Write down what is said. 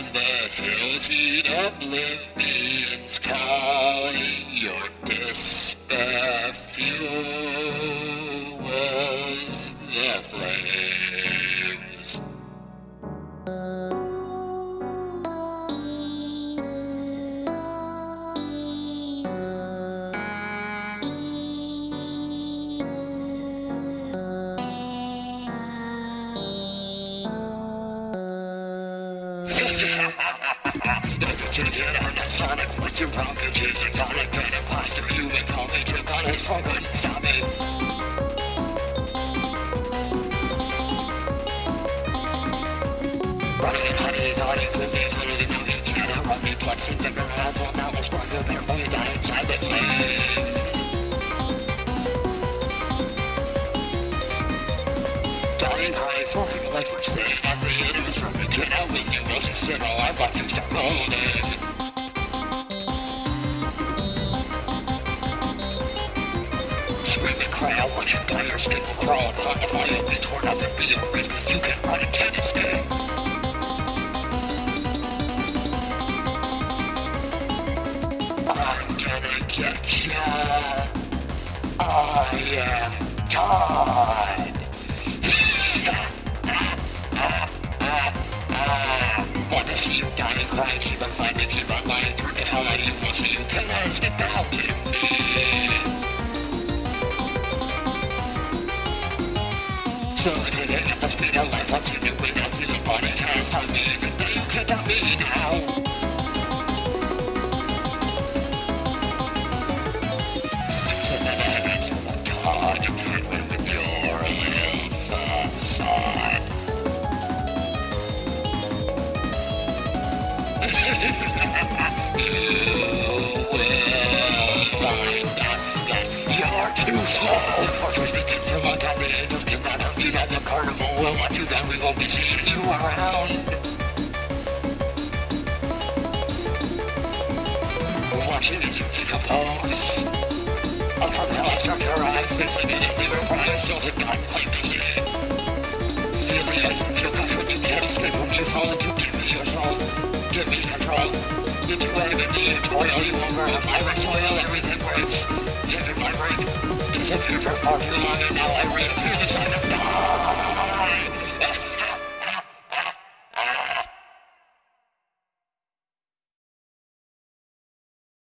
on the hills oblivion's calling your despair fuels the flames. To get on the sonic What's your problem? You're tonic An imposter You may call me Draconic Forward Stop it Running Your entire skin will crawl and the fire be torn up and be a risk you can run and can't escape. I'm gonna get ya. I am God. Wanna see you and cry, keep on fighting, keep on lying, turn the hell of you, will so you can rise You're too slow. Fortunately, We'll watch you then we won't be seeing you around. Watching you take a from I struck your eyes, it, and we were gunfight see. Feel the ice and feel when you can't escape when you fall into give me your soul. Give me control. You it be a toil? You over on my soil, everything breaks. Give it my break. Disappear for far too long and now I reappear.